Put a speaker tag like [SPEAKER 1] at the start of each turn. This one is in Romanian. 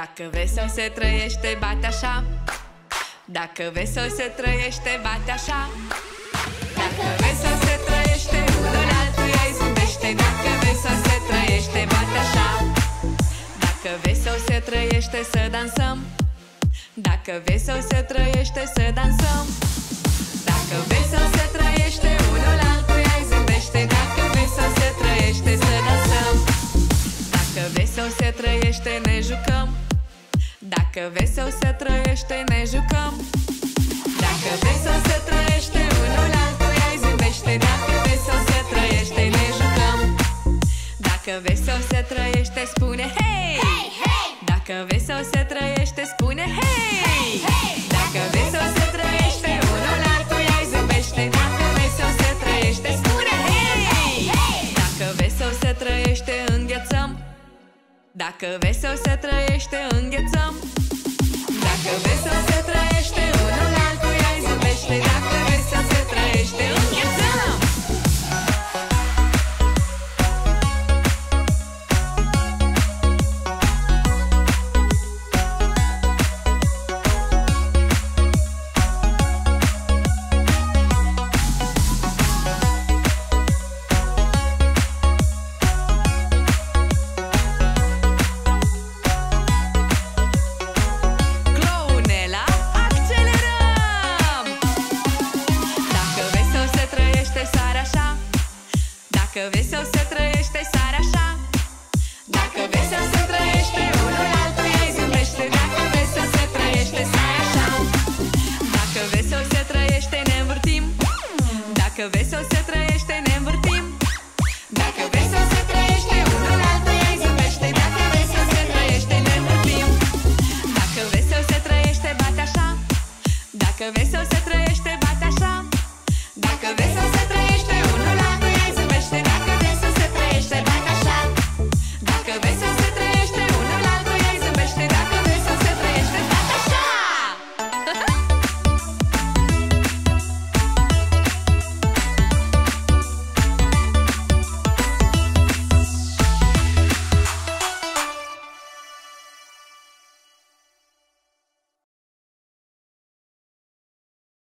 [SPEAKER 1] Dacă vesel se trăiește, bate așa. Dacă vesel se trăiește, bate așa. Dacă vesel se trăiește, unul altuia îi zâmbește. Dacă vesel se trăiește, bate așa. Dacă vesel se trăiește, să dansăm. Dacă vesel se trăiește, să dansăm. Dacă vesel se trăiește, unul altuia îi zâmbește. Dacă vesel se trăiește, să dansăm. Dacă vesel se trăiește, ne jucăm Dacă vesel se trăiește, ne jucăm Dacă vesel se trăiește, unul altuia îi zâmbește Dacă vesel se trăiește, ne jucăm Dacă vesel se trăiește, spune hei!
[SPEAKER 2] Hei, hei!
[SPEAKER 1] Dacă vesel se trăiește, spune hei! Dacă vesel se trăiește, unul altuia îi zâmbește Dacă vesel se trăiește, spune hei! Dacă vesel se trăiește, înghețăm Dacă vesel se trăiește, înghețăm Dacă vesel se Dacă vei să se trăiește, sare așa Dacă vei să se trăiește, unul altuia îi zâmbește Dacă vei să se trăiește, sare așa Dacă vei să se trăiește, ne învârtim Dacă vei să se trăiește, ne învârtim Dacă vei să se trăiește, unul altuia îi zâmbește Dacă vei să se trăiește, ne învârtim Dacă vei să se trăiește, bate așa Dacă vei să se trăiește, bate așa Dacă vei să se